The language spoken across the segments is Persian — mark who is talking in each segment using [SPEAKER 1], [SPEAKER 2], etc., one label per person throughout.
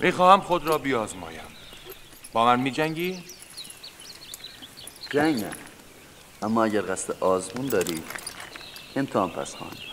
[SPEAKER 1] می‌خواهم خود را بیازمایم. با من میجنگی؟
[SPEAKER 2] جنگ نه اما اگر قصد آزمون داری امتحان پس خواهند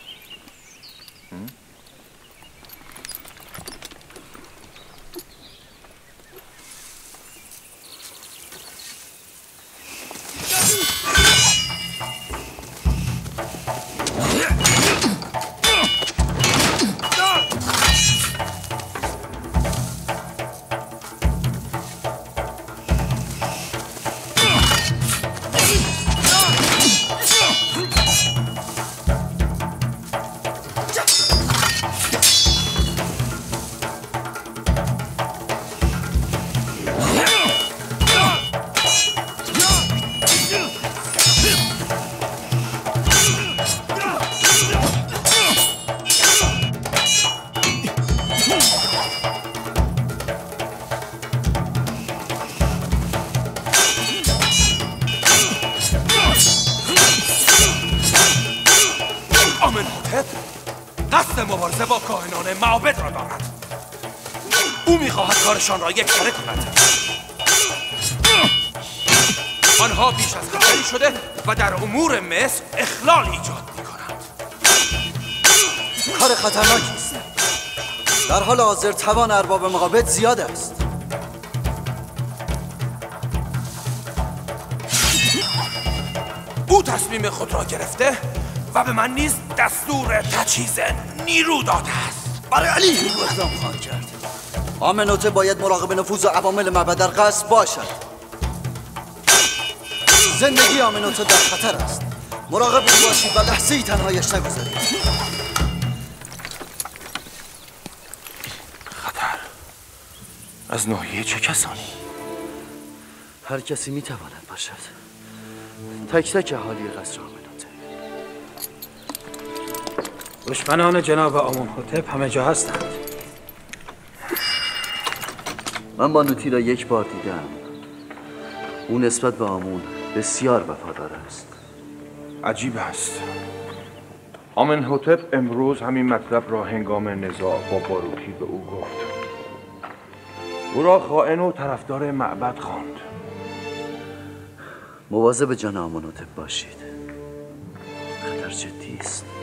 [SPEAKER 1] آمنهوتپ قصد مبارزه با کاهنان معابد را دارد. او می‌خواهد کارشان را یک سره کند. آنها بیش از خطری شده و در امور مصر اخلال ایجاد می‌کنند.
[SPEAKER 3] کار خطرناکی است. در حال حاضر توان ارباب مقابل زیاد است.
[SPEAKER 1] او تصمیم خود را گرفته و به من نیز دستور تجهیز نیرو داده است.
[SPEAKER 3] برای علی. نیرو اقدام خواهد کرد آمنوته باید مراقب نفوذ و عوامل معبد در قصد باشد. زندگی آمنوته در خطر است. مراقب او باشید و لحظه ای تنهایش نگذارید.
[SPEAKER 1] خطر. از ناحیه چه کسانی؟
[SPEAKER 3] هر کسی می‌تواند باشد. تک تک اهالی قصر آمنوته.
[SPEAKER 4] دشمنان جناب آمونهوتپ همه جا هستند.
[SPEAKER 3] من بانوتی را یک بار دیدم. او نسبت به آمون بسیار وفادار است.
[SPEAKER 1] عجیب است. آمنهوتپ امروز همین مطلب را هنگام نزاع با باروتی به او گفت. او را خائن و طرفدار معبد خواند.
[SPEAKER 3] مواظب جان آمنوتپ باشید. خطر جدی است.